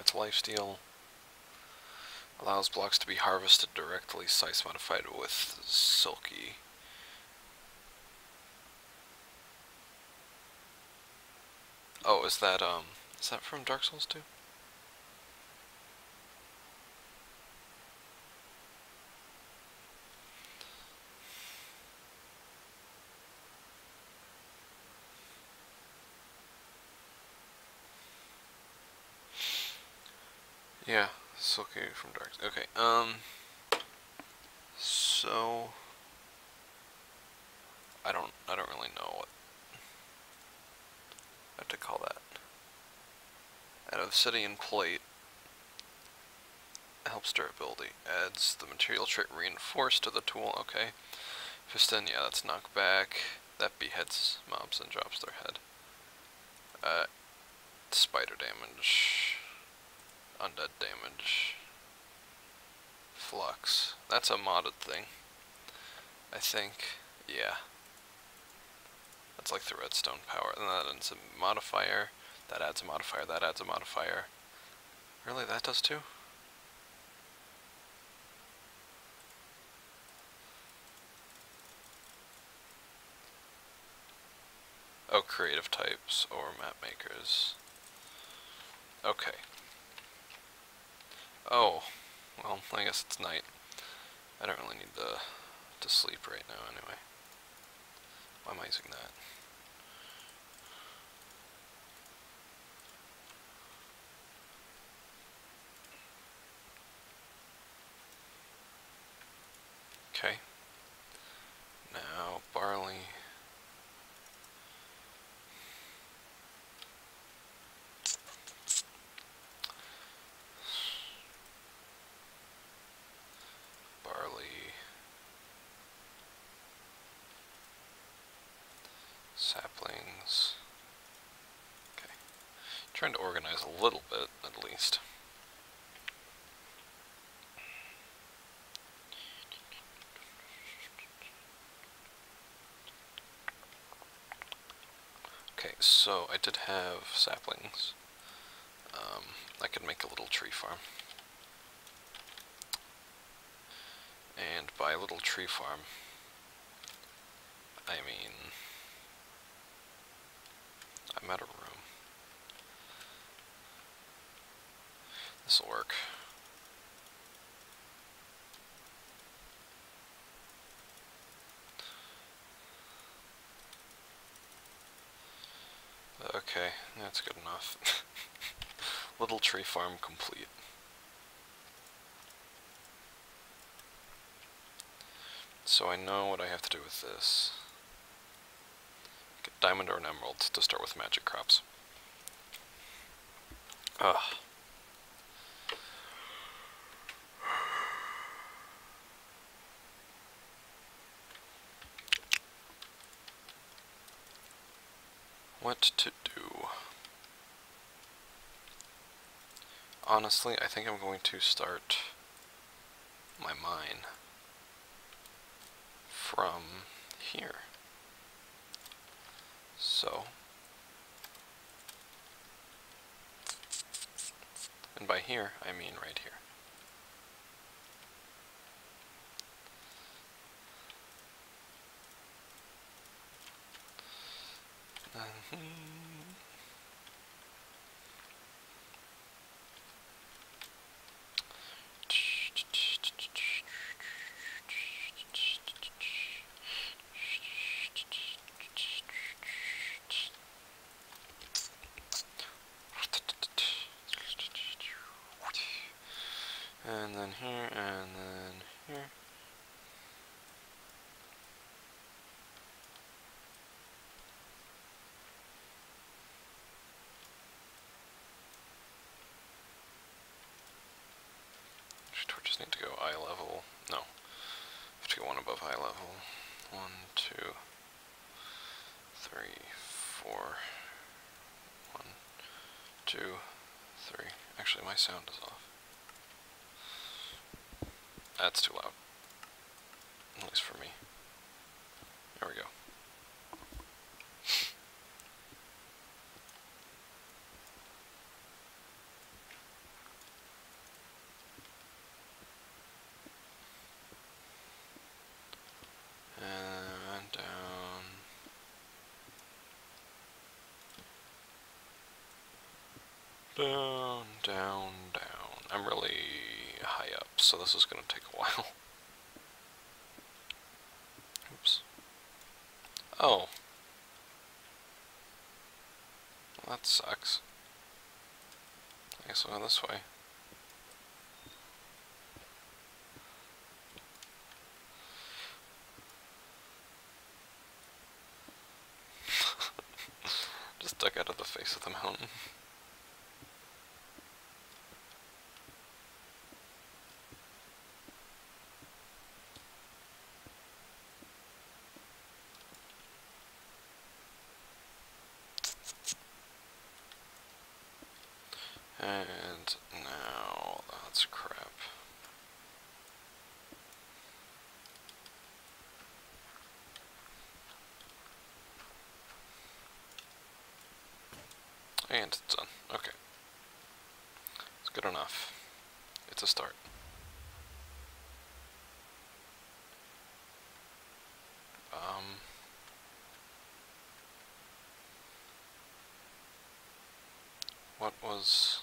That's lifesteal. Allows blocks to be harvested directly, size modified with silky. Oh, is that um is that from Dark Souls 2? Yeah, Silky from Dark. Okay, um, so I don't, I don't really know what I have to call that. An obsidian plate helps durability. Adds the material trait reinforced to the tool. Okay, piston. Yeah, that's knockback. That beheads mobs and drops their head. Uh, spider damage undead damage. Flux. That's a modded thing. I think. Yeah. That's like the redstone power. And that adds a modifier. That adds a modifier. That adds a modifier. Really, that does too? Oh, creative types or map makers. Okay. Oh, well, I guess it's night. I don't really need to, to sleep right now anyway. Why am I using that? Okay. Now, barley. barley, saplings. Okay, trying to organize a little bit at least. Okay, so I did have saplings. Um, I could make a little tree farm. And by a little tree farm, I mean, I'm out of work. Okay, that's good enough. Little tree farm complete. So I know what I have to do with this. Get diamond or an emerald to start with magic crops. Ugh. What to do? Honestly, I think I'm going to start my mine from here. So, and by here, I mean right here. And then here, and then here. Torches need to go eye level. No. Have to go one above eye level. One, two, three, four. One, two, three. Actually, my sound is off. That's too loud. At least for me. There we go. Down, down, down. I'm really high up, so this is gonna take a while. Oops. Oh. Well, that sucks. I guess I'll go this way. Just dug out of the face of the mountain. And now that's crap. And it's done. Okay. It's good enough. It's a start. Um, what was...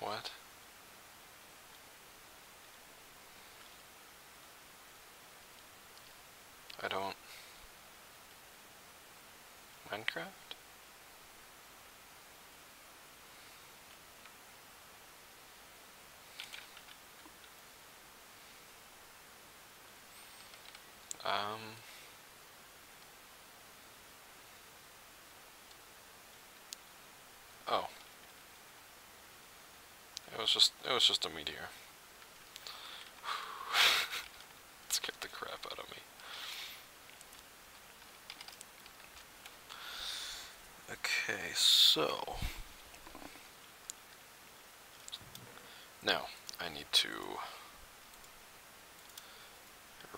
What? I don't... Minecraft? Um... Oh. It was just, it was just a meteor. Scared the crap out of me. Okay, so now I need to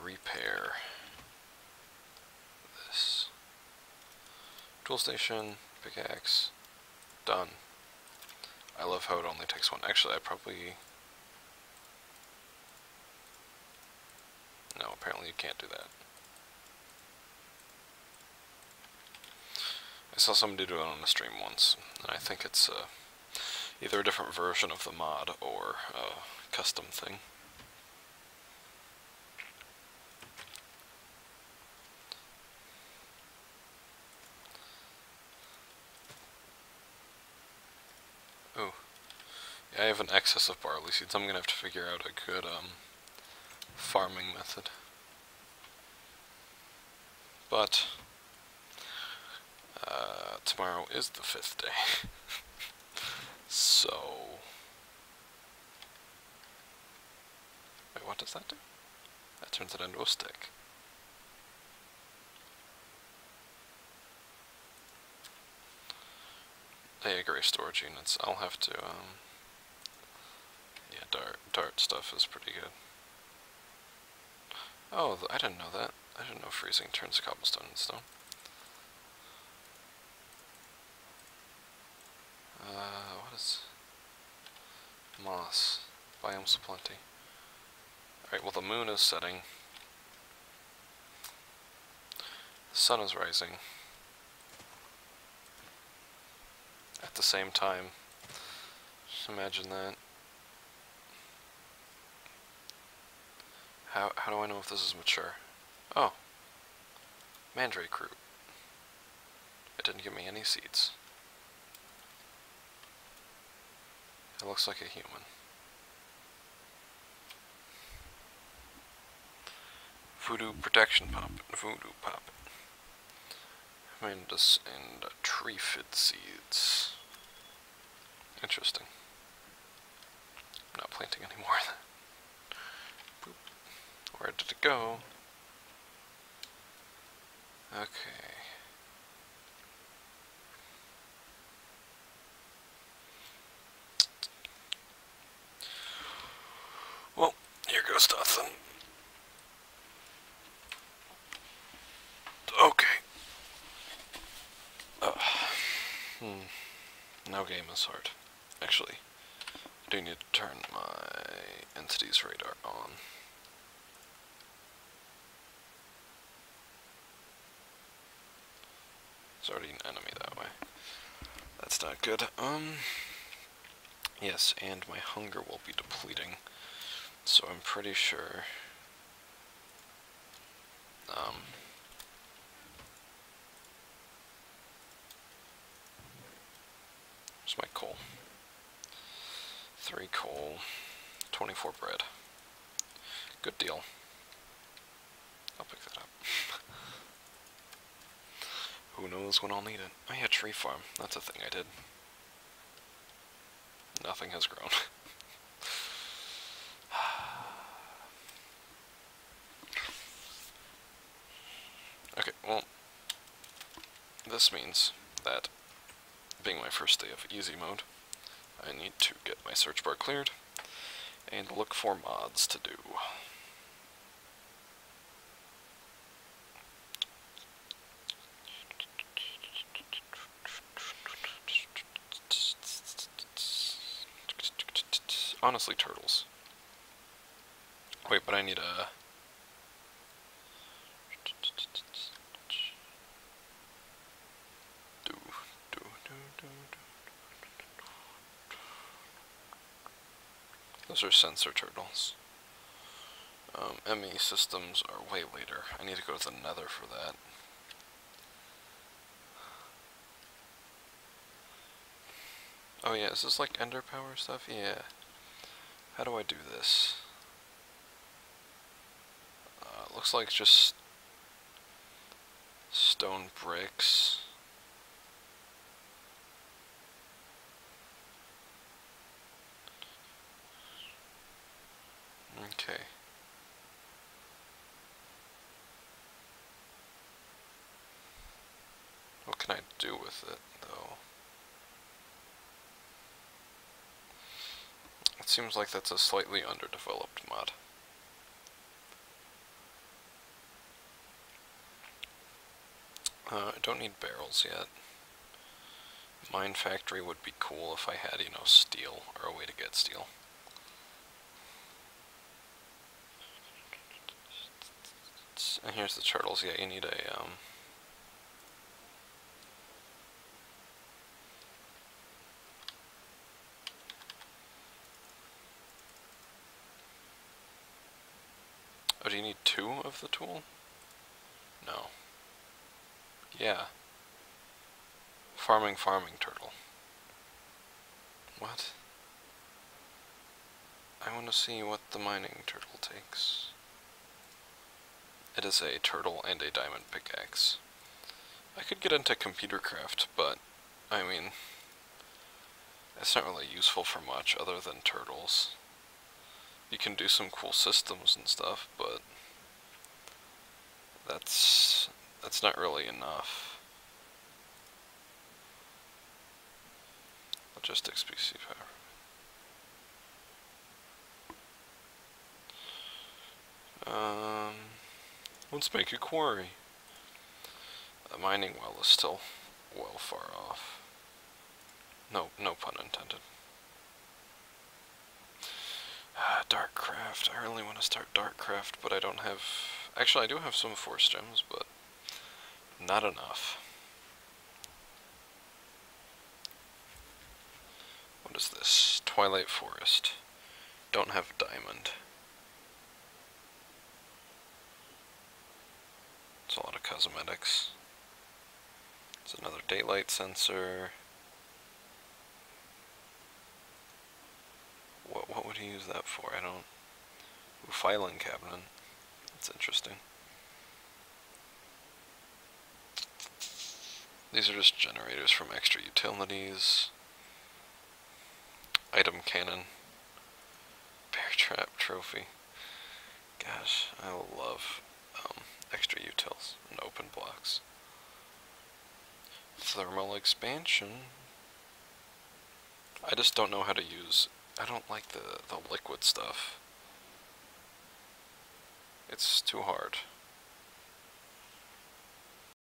repair this tool station, pickaxe, done. I love how it only takes one. Actually, I probably no. Apparently, you can't do that. I saw somebody do it on a stream once, and I think it's uh, either a different version of the mod or a custom thing. Ooh. Yeah, I have an excess of barley seeds. I'm gonna have to figure out a good um, farming method. But uh, tomorrow is the fifth day. so... Wait, what does that do? That turns it into a stick. Hey, agree storage units. I'll have to, um... Yeah, dart, dart stuff is pretty good. Oh, I didn't know that. I didn't know freezing turns cobblestone into stone. Uh, what is... Moss. Biomes plenty. Alright, well the moon is setting. The sun is rising. At the same time. Just imagine that. How, how do I know if this is mature? Oh. Mandrake root. It didn't give me any seeds. It looks like a human. Voodoo protection pop voodoo pop And, and tree fit seeds. Interesting. I'm not planting any more of that. Boop. Where did it go? Okay. Well, here goes nothing. Okay. Uh, hmm. No game is hard. Actually, I do need to turn my entities radar on. There's already an enemy that way. That's not good. Um, yes, and my hunger will be depleting. So I'm pretty sure... Um... 3 coal, 24 bread. Good deal. I'll pick that up. Who knows when I'll need it? Oh, I had tree farm. That's a thing I did. Nothing has grown. okay, well, this means that, being my first day of easy mode, I need to get my search bar cleared and look for mods to do. Honestly, turtles. Wait, but I need a... Those are sensor turtles. Um, ME systems are way later. I need to go to the nether for that. Oh yeah, is this like ender power stuff? Yeah. How do I do this? Uh, looks like just stone bricks. Okay. What can I do with it, though? It seems like that's a slightly underdeveloped mod. Uh, I don't need barrels yet. Mine factory would be cool if I had, you know, steel, or a way to get steel. And here's the turtles. Yeah, you need a, um... Oh, do you need two of the tool? No. Yeah. Farming, farming turtle. What? I want to see what the mining turtle takes. It is a turtle and a diamond pickaxe. I could get into computer craft, but, I mean, it's not really useful for much other than turtles. You can do some cool systems and stuff, but that's that's not really enough. Logistics PC power. Um Let's make a quarry. The mining well is still well far off. No, no pun intended. Ah, DartCraft. I really want to start DartCraft, but I don't have... Actually, I do have some Force Gems, but not enough. What is this? Twilight Forest. Don't have Diamond. A lot of cosmetics. It's another daylight sensor. What what would he use that for? I don't. Ooh, filing cabinet. That's interesting. These are just generators from extra utilities. Item cannon. Bear trap trophy. Gosh, I love um, extra utils and open blocks. Thermal expansion. I just don't know how to use, I don't like the, the liquid stuff. It's too hard.